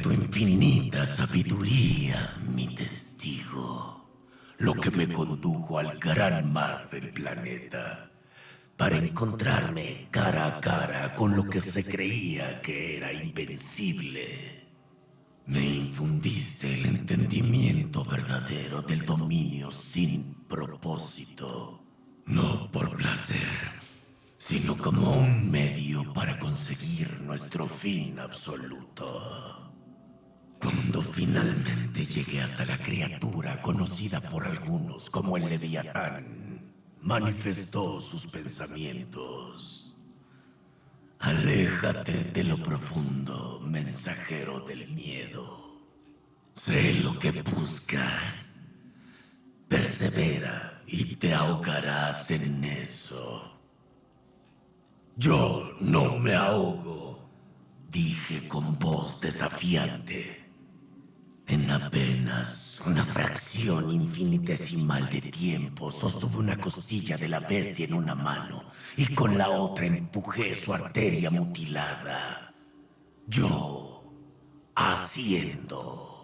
tu infinita sabiduría, mi testigo, lo que me condujo al gran mar del planeta para encontrarme cara a cara con lo que se creía que era invencible. Me infundiste el entendimiento verdadero del dominio sin propósito, no por placer, sino como un medio para conseguir nuestro fin absoluto. Cuando finalmente llegué hasta la criatura conocida por algunos como el Leviatán, manifestó sus pensamientos. Aléjate de lo profundo, mensajero del miedo. Sé lo que buscas. Persevera y te ahogarás en eso. Yo no me ahogo, dije con voz desafiante. En apenas una fracción infinitesimal de tiempo sostuve una costilla de la bestia en una mano y con la otra empujé su arteria mutilada. Yo haciendo.